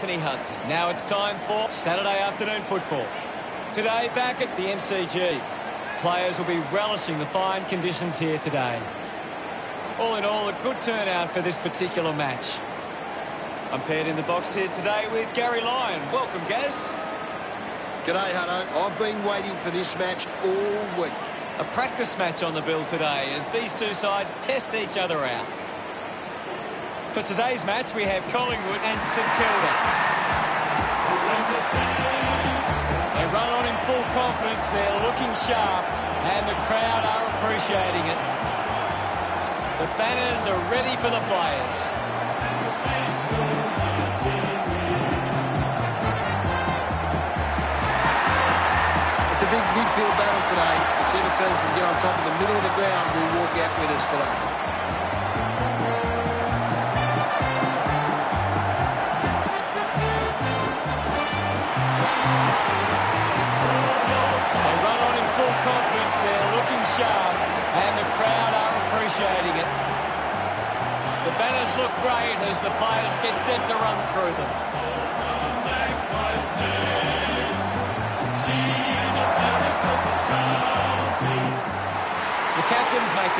Anthony Hudson. Now it's time for Saturday afternoon football. Today, back at the MCG. Players will be relishing the fine conditions here today. All in all, a good turnout for this particular match. I'm paired in the box here today with Gary Lyon. Welcome, Gaz. G'day, Hutto. I've been waiting for this match all week. A practice match on the bill today as these two sides test each other out. For today's match, we have Collingwood and St Kilda. They run on in full confidence, they're looking sharp, and the crowd are appreciating it. The banners are ready for the players. It's a big midfield battle today. Whichever team can get on top of the middle of the ground will walk out winners today.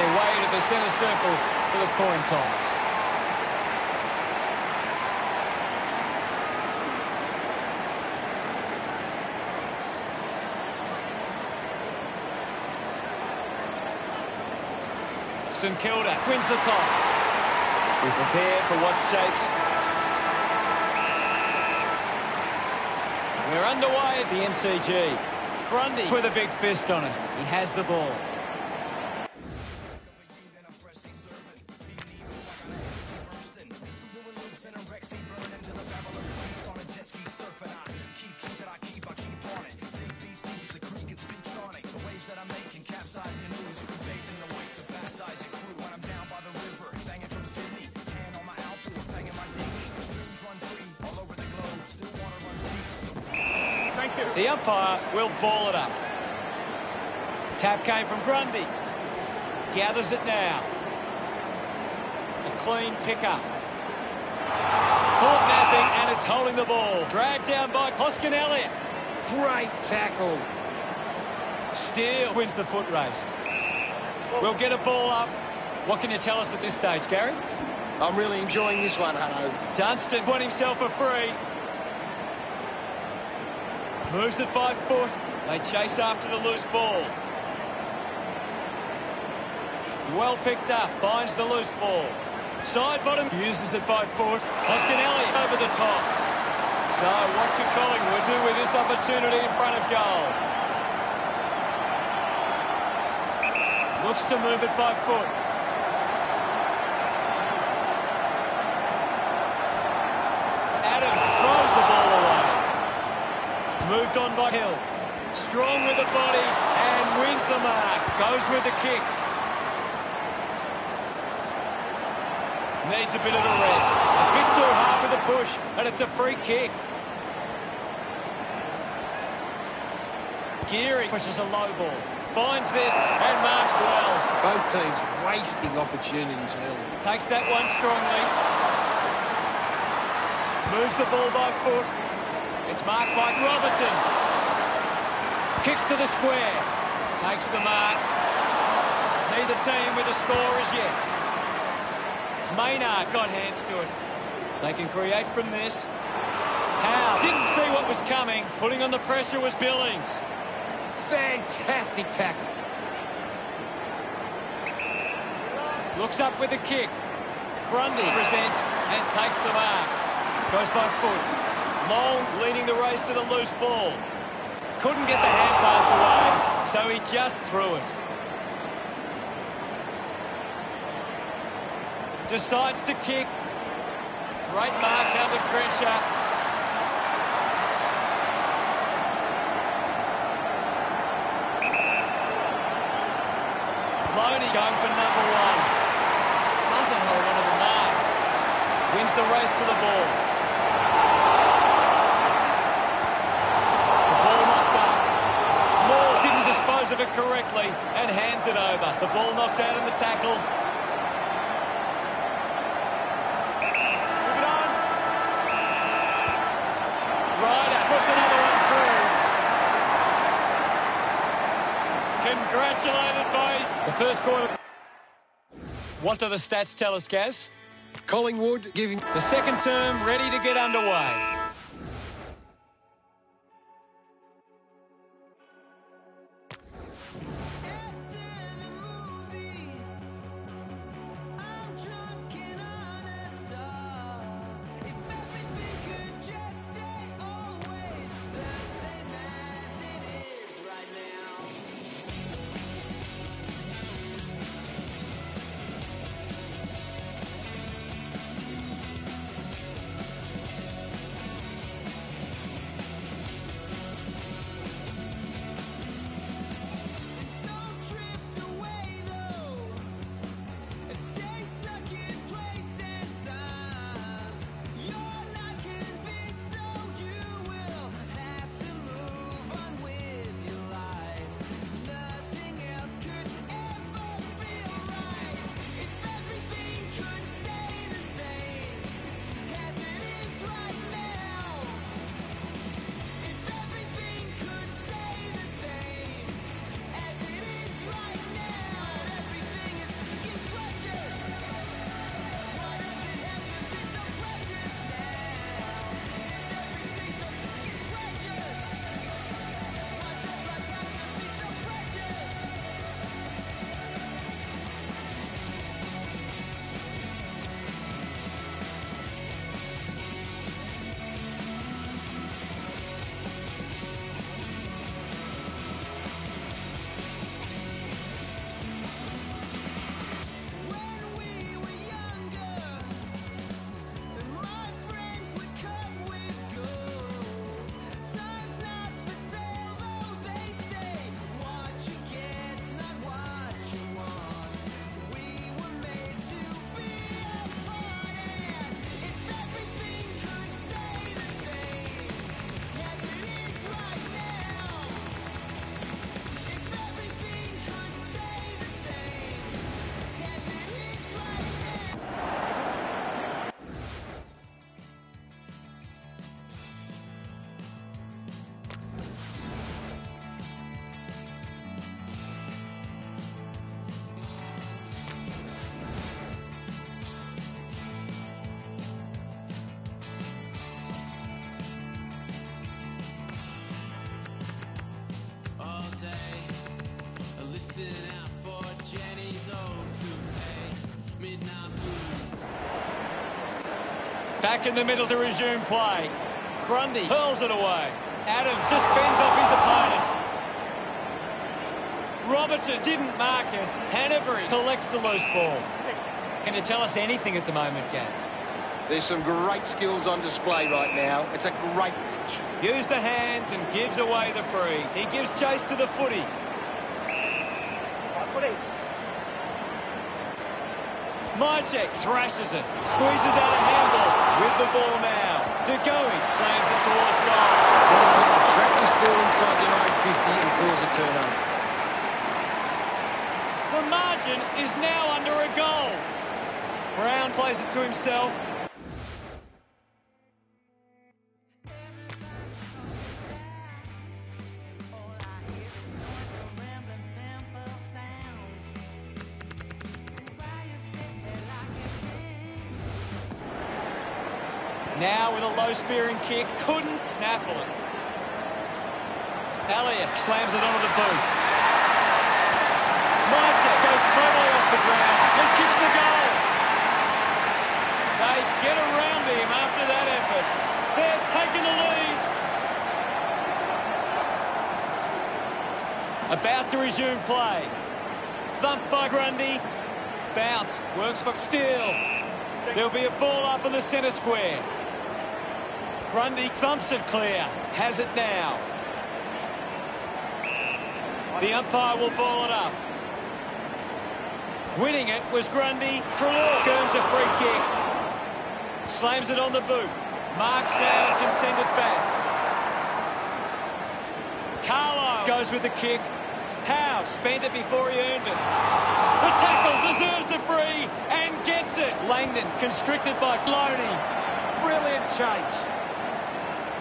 Their way to the centre circle for the coin toss. St Kilda wins the toss. We prepare for what shapes. We're underway at the MCG. Grundy with a big fist on it. He has the ball. The umpire will ball it up. Tap came from Grundy. Gathers it now. A clean pickup. Caught napping and it's holding the ball. Dragged down by Hoskin Elliott. Great tackle. Steele wins the foot race. We'll get a ball up. What can you tell us at this stage, Gary? I'm really enjoying this one, Hutto. Dunstan won himself a free. Moves it by foot. They chase after the loose ball. Well picked up. Finds the loose ball. Sidebottom. Uses it by foot. Hoskin Elliott over the top. So what can Collingwood do with this opportunity in front of goal? Looks to move it by foot. Adams throws the ball away. Moved on by Hill. Strong with the body and wins the mark. Goes with the kick. Needs a bit of a rest. A bit too hard with the push, and it's a free kick. Geary pushes a low ball. Finds this and marks well. Both teams wasting opportunities early. Takes that one strongly. Moves the ball by foot. It's marked by Robertson. Kicks to the square. Takes the mark. Neither team with a score as yet. Maynard got hands to it. They can create from this. Howe didn't see what was coming. Putting on the pressure was Billings. Fantastic tackle. Looks up with a kick. Grundy presents and takes the mark. Goes by foot. Long leading the race to the loose ball. Couldn't get the hand pass away, so he just threw it. Decides to kick. Great mark under pressure. Lonie going for number one. Doesn't hold on to the mark. Wins the race to the ball. The ball knocked up. Moore didn't dispose of it correctly and hands it over. The ball knocked out in the tackle. Move it on. puts another one through. Congratulated by the first quarter. What do the stats tell us, Gaz? Collingwood giving... The second term ready to get underway. Back in the middle to resume play. Grundy hurls it away. Adams just fends off his opponent. Robertson didn't mark it. Hannebery collects the loose ball. Can you tell us anything at the moment, Gaz? There's some great skills on display right now. It's a great match. Use the hands and gives away the free. He gives chase to the footy. Mihocek thrashes it. Squeezes out a handball with the ball now. De Goey slams it towards goal. Well, to track this ball inside the 950 and cause a turnover. The margin is now under a goal. Brown plays it to himself. Now with a low spearing kick, couldn't snaffle it. Elliott slams it onto the boot. Mihocek goes cleverly off the ground and kicks the goal. They get around him after that effort. They've taken the lead. About to resume play. Thump by Grundy. Bounce. Works for Steele. There'll be a ball up in the centre square. Grundy thumps it clear. Has it now. The umpire will ball it up. Winning it was Grundy. Treloar earns a free kick. Slams it on the boot. Marks now can send it back. Carlo goes with the kick. Howe spent it before he earned it. The tackle deserves the free and gets it. Langdon constricted by Lonie. Brilliant chase.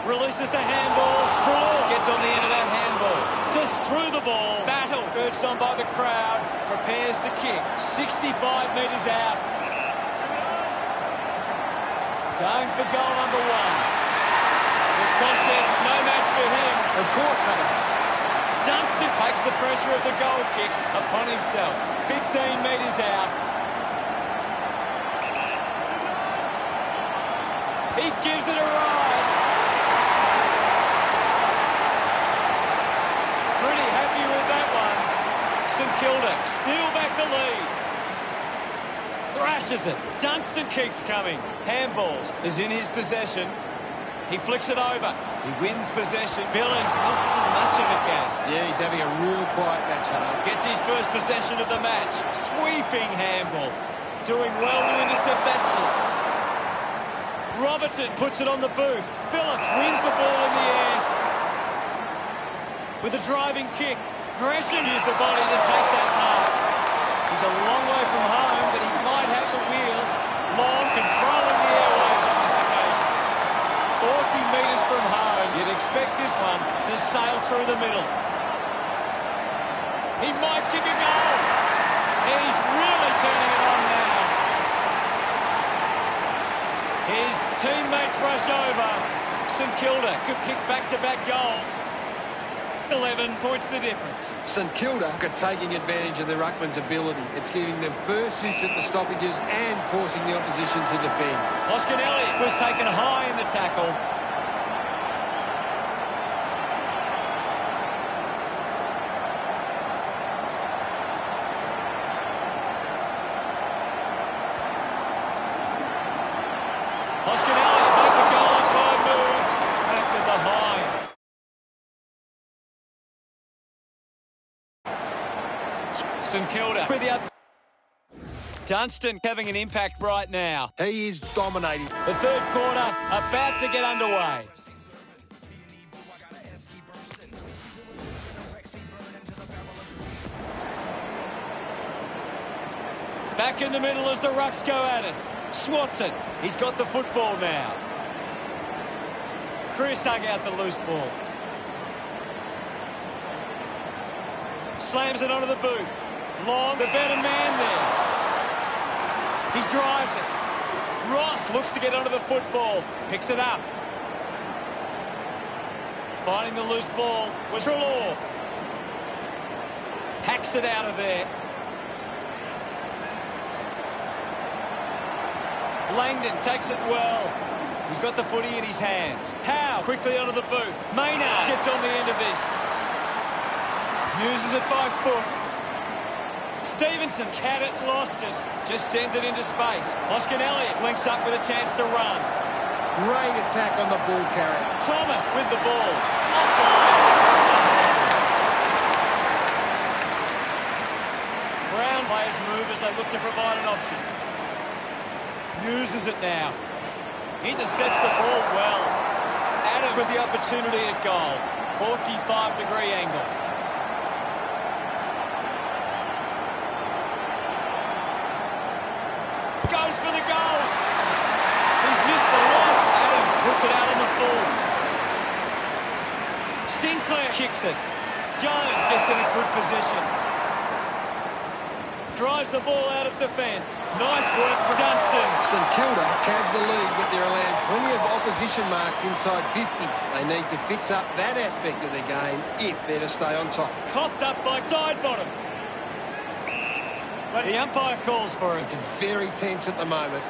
Releases the handball. Treloar gets on the end of that handball. Just through the ball. Battle urged on by the crowd. Prepares to kick. 65 metres out. Going for goal number one. The contest, no match for him. Of course not. Dunstan takes the pressure of the goal kick upon himself. 15 metres out. He gives it a ride. Pretty happy with that one. St Kilda steal back the lead. Thrashes it. Dunstan keeps coming. Handballs is in his possession. He flicks it over. He wins possession. Billings not getting much of it, Gaz. Yeah, he's having a real quiet match, Hutto. Gets his first possession of the match. Sweeping handball. Doing well to intercept that kick. Robertson puts it on the boot. Phillips wins the ball in the air. With a driving kick. Gresham used the body to take that mark. He's a long way from home, but he might have the wheels. Long, controlling the airways on this occasion. 40 metres from home. You'd expect this one to sail through the middle. He might kick a goal. He's really turning it on now. His teammates rush over. St Kilda could kick back-to-back goals. 11 points the difference. St Kilda are taking advantage of the ruckman's ability. It's giving them first use at the stoppages and forcing the opposition to defend. Hoskin was taken high in the tackle. Hoskinelli make the goal on by move. That's at behind. St Kilda with the up. Dunstan having an impact right now. He is dominating. The third quarter about to get underway. Back in the middle as the Rucks go at it. Swatson, he's got the football now. Crisp dug out the loose ball. Slams it onto the boot. Long, the better man there. He drives it. Ross looks to get onto the football. Picks it up. Finding the loose ball was Treloar. Hacks it out of there. Langdon takes it well. He's got the footy in his hands. Howe quickly onto the boot. Maynard gets on the end of this. Uses it by foot. Stevenson had it, lost it. Just sends it into space. Hoskin Elliott links up with a chance to run. Great attack on the ball carrier. Thomas with the ball. Offline. Brown players move as they look to provide an option. Uses it now. Intercepts the ball well. Adams with the opportunity at goal. 45 degree angle. Goes for the goals. He's missed the loss. Adams puts it out on the full. Sinclair kicks it. Jones gets in a good position. Drives the ball out of defence. Nice work for Dunstan. St Kilda have the lead, but they're allowed plenty of opposition marks inside 50. They need to fix up that aspect of their game if they're to stay on top. Coughed up by Sidebottom. But the umpire calls for it. It's very tense at the moment.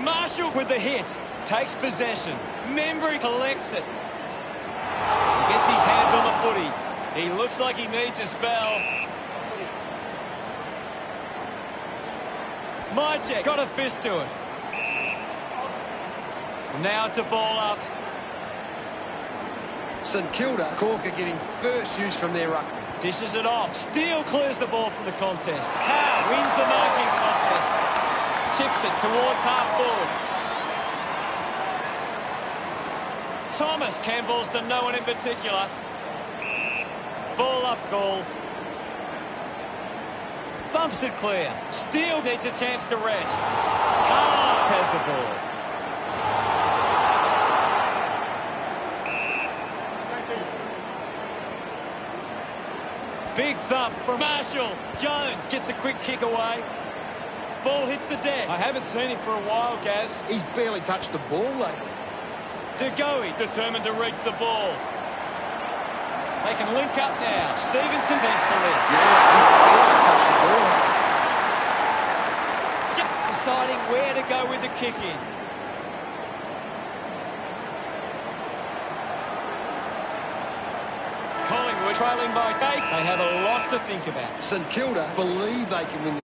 Marshall with the hit. Takes possession. Membrey collects it. He gets his hands on the footy. He looks like he needs a spell. Mihocek got a fist to it. Now it's a ball up. St Kilda, Cork are getting first use from their ruck. Dishes it off. Steele clears the ball from the contest. Howe wins the marking contest. Chips it towards half forward. Thomas Campbell's to no one in particular. Ball up goals. Thumps it clear. Steele needs a chance to rest. Carr has the ball. Big thump from Marshall. Jones gets a quick kick away. Ball hits the deck. I haven't seen him for a while, Gaz. He's barely touched the ball lately. De Goey determined to reach the ball. They can link up now. Stevenson needs to lift. Yeah, he's barely the ball. Deciding where to go with the kick in. Collingwood trailing by eight. They have a lot to think about. St Kilda believe they can win